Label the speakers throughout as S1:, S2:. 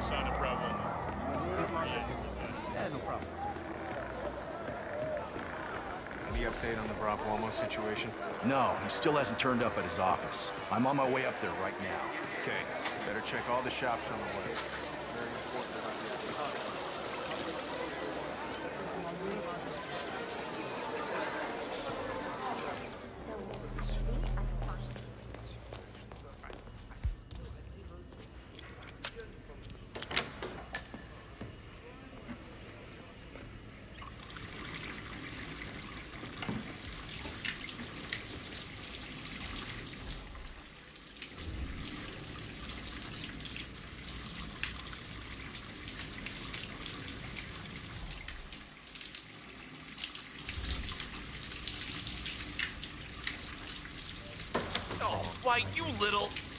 S1: sign of Bravo.
S2: Yeah, no problem.
S3: Any update on the Brock Uomo situation?
S4: No, he still hasn't turned up at his office. I'm on my way up there right now.
S3: Okay. Better check all the shops on the way. Very important about the
S5: Oh, you little...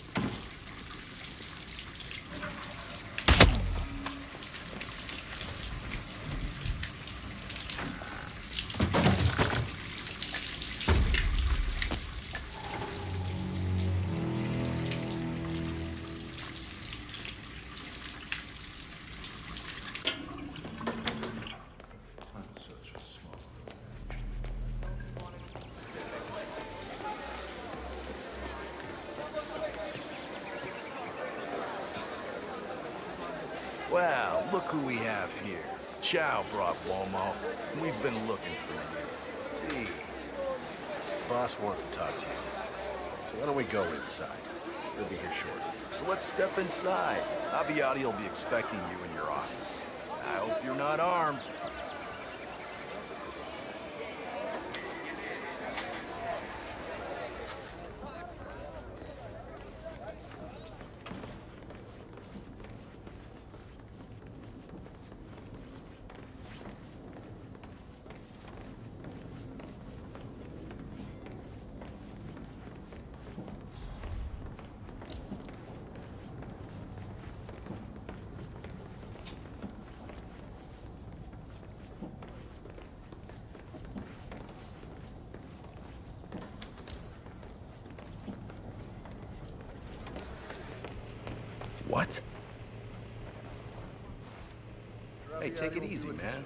S4: Well, look who we have here. Chow brought Uomo. We've been looking for you.
S6: See, boss wants to talk to you. So why don't we go inside? We'll be here shortly.
S4: So let's step inside. Abiatti will be expecting you in your office. I hope you're not armed. What?
S6: Hey, take it easy, man.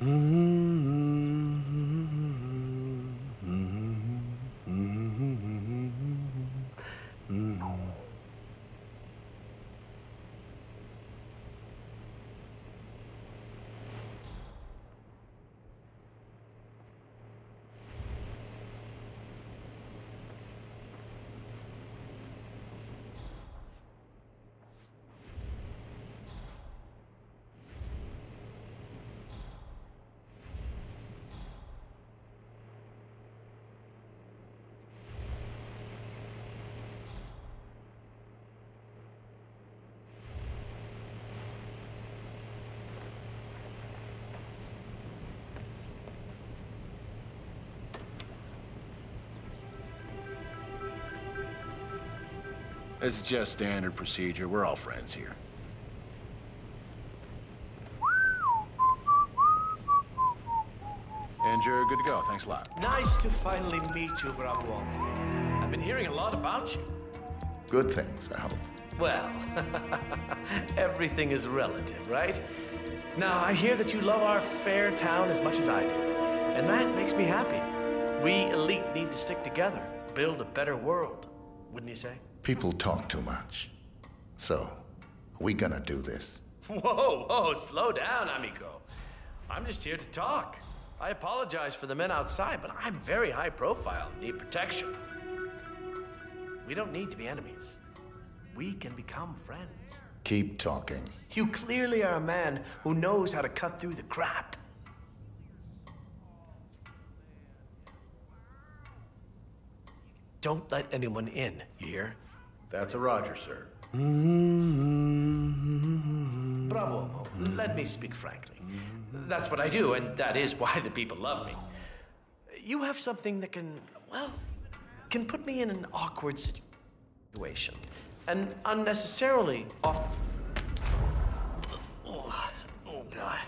S6: Mm-hmm. It's just standard procedure. We're all friends here. And you're good to go. Thanks a lot.
S5: Nice to finally meet you, Bravo. I've been hearing a lot about you.
S6: Good things, I hope.
S5: Well, everything is relative, right? Now, I hear that you love our fair town as much as I do, and that makes me happy. We elite need to stick together, build a better world, wouldn't you say?
S6: People talk too much. So, are we gonna do this?
S5: Whoa, whoa, slow down, amigo. I'm just here to talk. I apologize for the men outside, but I'm very high profile, need protection. We don't need to be enemies. We can become friends.
S6: Keep talking.
S5: You clearly are a man who knows how to cut through the crap. Don't let anyone in, you hear?
S3: That's a Roger, sir. Mm-hmm.
S5: Bravo, Mo. Let me speak frankly. That's what I do, and that is why the people love me. You have something that can, well, can put me in an awkward situation. And unnecessarily off. Oh, oh God.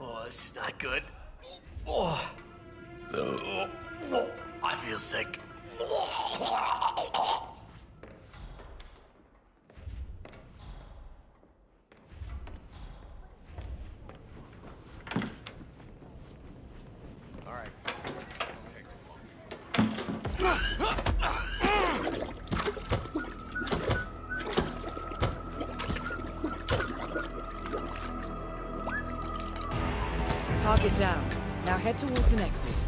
S5: Oh, this is not good. Oh. Oh, oh, I feel sick.
S1: Target down. Now head towards an exit.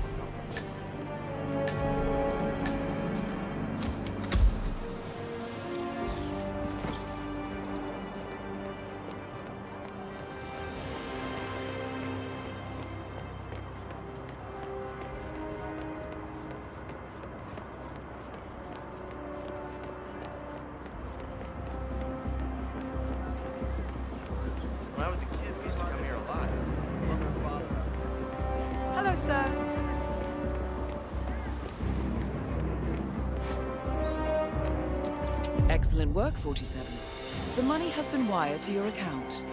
S5: When I was a kid, we used to come here a lot.
S1: Excellent work, 47. The money has been wired to your account.